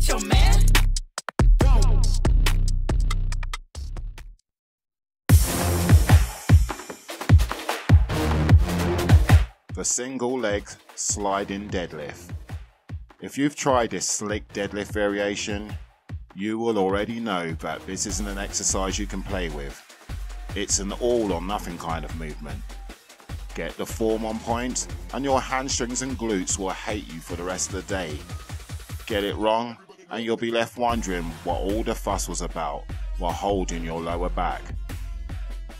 that your man? The single leg sliding deadlift. If you've tried this slick deadlift variation, you will already know that this isn't an exercise you can play with. It's an all or nothing kind of movement. Get the form on point and your hamstrings and glutes will hate you for the rest of the day. Get it wrong and you'll be left wondering what all the fuss was about while holding your lower back.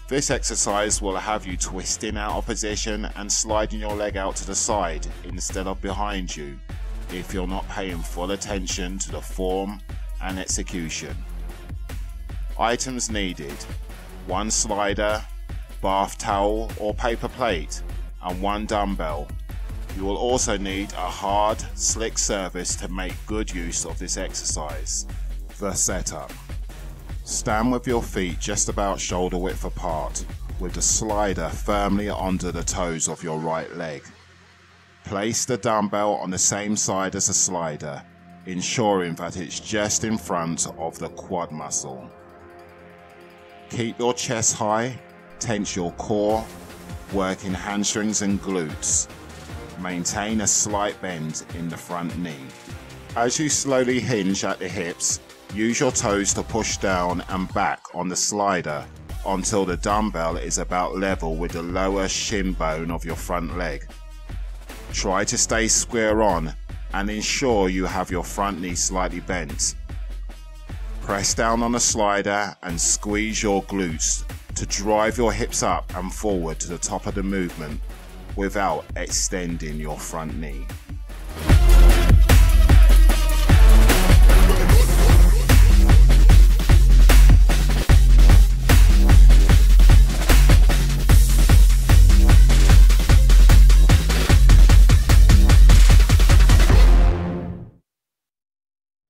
This exercise will have you twisting out of position and sliding your leg out to the side instead of behind you if you're not paying full attention to the form and execution. Items needed 1 slider, bath towel or paper plate, and 1 dumbbell. You will also need a hard, slick surface to make good use of this exercise. The setup. Stand with your feet just about shoulder width apart, with the slider firmly under the toes of your right leg. Place the dumbbell on the same side as the slider, ensuring that it's just in front of the quad muscle. Keep your chest high, tense your core, working hamstrings and glutes. Maintain a slight bend in the front knee. As you slowly hinge at the hips, Use your toes to push down and back on the slider until the dumbbell is about level with the lower shin bone of your front leg. Try to stay square on and ensure you have your front knee slightly bent. Press down on the slider and squeeze your glutes to drive your hips up and forward to the top of the movement without extending your front knee.